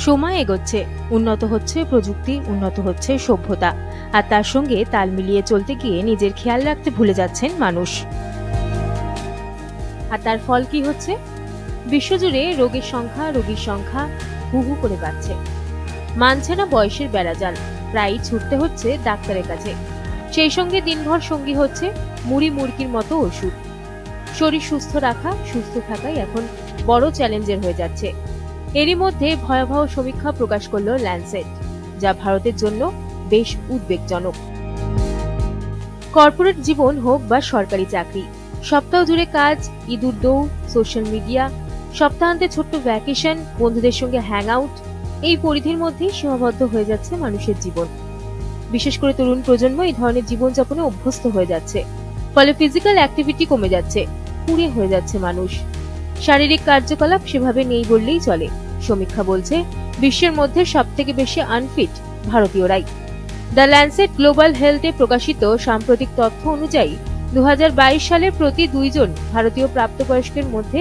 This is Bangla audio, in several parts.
সময় এগোচ্ছে। উন্নত হচ্ছে প্রযুক্তি, উন্নত হচ্ছে সভ্যতা। আর তার সঙ্গে তাল মিলিয়ে চলতে গিয়ে নিজের খেয়াল রাখতে ভুলে যাচ্ছেন মানুষ। আর তার ফল কি হচ্ছে? বিশ্বজুড়ে রোগের সংখ্যা, রোগীর সংখ্যা হু হু করে বাড়ছে। মানছে না বয়সের বেড়াজাল, প্রায়ই ছুটতে হচ্ছে ডাক্তারের কাছে। সেই সঙ্গে দিনভর সঙ্গী হচ্ছে মুড়ি মুরগির মতো ওষুধ। শরীর সুস্থ রাখা, সুস্থ থাকাই এখন বড় চ্যালেঞ্জের হয়ে যাচ্ছে। এরই মধ্যে ভয়াবহ সমীক্ষা প্রকাশ করল ল্যান্ডসেট যা ভারতের জন্য বেশ উদ্বেগজনক। কর্পোরেট জীবন হোক বা সরকারি চাকরি, সপ্তাহ জুড়ে কাজ, ইঁদুর দৌড় সোশ্যাল মিডিয়া সপ্তাহান্তে ছোট্ট ভ্যাকেশন বন্ধুদের সঙ্গে হ্যাং আউট এই পরিধির মধ্যেই সীমাবদ্ধ হয়ে যাচ্ছে মানুষের জীবন। বিশেষ করে তরুণ প্রজন্ম এই ধরনের জীবনযাপনে অভ্যস্ত হয়ে যাচ্ছে, ফলে ফিজিক্যাল অ্যাক্টিভিটি কমে যাচ্ছে, পুড়ে হয়ে যাচ্ছে মানুষ। শারীরিক কার্যকলাপ সেভাবে নেই বললেই চলে। সমীক্ষা বলছে, বিশ্বের মধ্যে সব থেকে বেশি আনফিট ভারতীয়রাই। দ্য ল্যান্সেট গ্লোবাল হেলথে প্রকাশিত সাম্প্রতিক তথ্য অনুযায়ী দুই হাজার বাইশ সালে প্রতি দুইজন ভারতীয় প্রাপ্তবয়স্কের মধ্যে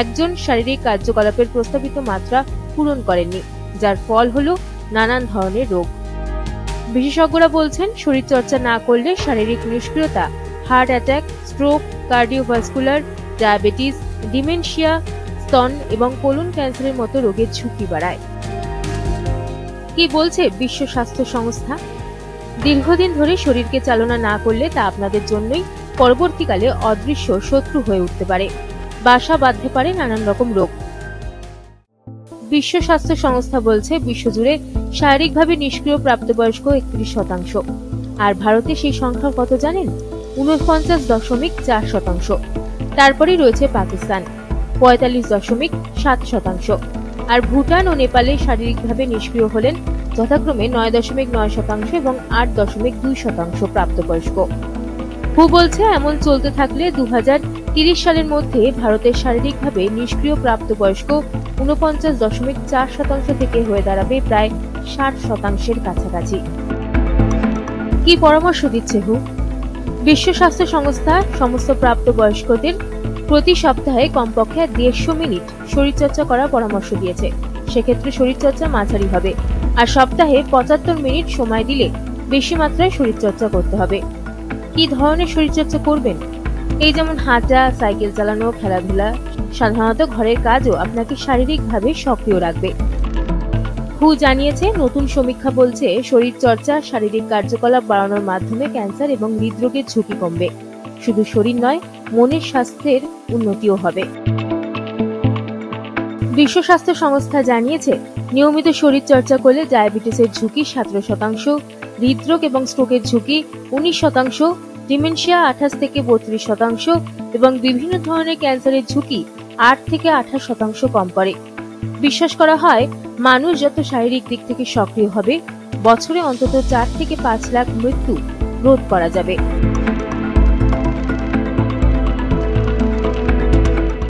একজন শারীরিক কার্যকলাপের প্রস্তাবিত মাত্রা পূরণ করেননি, যার ফল হল নানান ধরনের রোগ। বিশেষজ্ঞরা বলছেন, শরীরচর্চা না করলে শারীরিক নিষ্ক্রিয়তা, heart attack, stroke, cardiovascular, diabetes dementia, স্তন এবং কোলন ক্যান্সারের মতো রোগের ঝুঁকি বাড়ায়। কি বলছে বিশ্ব স্বাস্থ্য সংস্থা? দীর্ঘদিন ধরে শরীরকে চালনা না করলে তা আপনাদের জন্যই পরবর্তীকালে অদৃশ্য শত্রু হয়ে উঠতে পারে। বাসা বাঁধতে পারে নানান রকম রোগ। বিশ্ব স্বাস্থ্য সংস্থা বলছে, বিশ্বজুড়ে শারীরিকভাবে নিষ্ক্রিয় প্রাপ্তবয়স্ক একত্রিশ শতাংশ। আর ভারতে সেই সংখ্যা কত জানেন? উনপঞ্চাশ দশমিক চার শতাংশ। তারপরেই রয়েছে পাকিস্তান, পঁয়তাল্লিশ দশমিক সাত শতাংশ। আর ভুটান ও নেপালে শারীরিকভাবে নিষ্ক্রিয় হলেন, যথাক্রমে নয় দশমিক নয় শতাংশ এবং আট দশমিক দুই শতাংশ প্রাপ্তবয়স্ক। হু বলছে, এমন চলতে থাকলে দু তিরিশ সালের মধ্যে ভারতের শারীরিকভাবে নিষ্ক্রিয় প্রাপ্তবয়স্ক উনপঞ্চাশ দশমিক চার শতাংশ থেকে হয়ে দাঁড়াবে প্রায় ষাট শতাংশের কাছাকাছি। কি পরামর্শ দিচ্ছে হু? বিশ্ব স্বাস্থ্য সংস্থা সমস্ত প্রাপ্তবয়স্কদের প্রতি সপ্তাহে কমপক্ষে দেড়শো মিনিট শরীরচর্চা করার পরামর্শ দিয়েছে। সেক্ষেত্রে শরীরচর্চা মাঝারি হবে। আর সপ্তাহে পঁচাত্তর মিনিট সময় দিলে বেশি মাত্রায় শরীরচর্চা করতে হবে। কি ধরনের শরীরচর্চা করবেন? এই যেমন হাঁটা, সাইকেল চালানো, খেলাধুলা, সাধারণত ঘরের কাজও আপনাকে শারীরিকভাবে সক্রিয় রাখবে। হু জানিয়েছে, নতুন সমীক্ষা বলছে শরীর চর্চা শারীরিক কার্যকলাপ বাড়ানোর মাধ্যমে ক্যান্সার এবং হৃদরোগের ঝুঁকি কমবে। শুধু শরীর নয়, মনের স্বাস্থ্যের উন্নতিও হবে। বিশ্ব স্বাস্থ্য সংস্থা জানিয়েছে, নিয়মিত শরীর চর্চা করলে ডায়াবেটিসের ঝুঁকি সতেরো শতাংশ, হৃদরোগ এবং স্ট্রোকের ঝুঁকি উনিশ শতাংশ, ডিমেনশিয়া আঠাশ থেকে বত্রিশ শতাংশ এবং বিভিন্ন ধরনের ক্যান্সারের ঝুঁকি আট থেকে আঠাশ শতাংশ কম করে। বিশ্বাস করা হয়, মানুষ যত শারীরিক দিক থেকে সক্রিয় হবে, বছরে অন্তত চার থেকে পাঁচ লাখ মৃত্যু রোধ করা যাবে।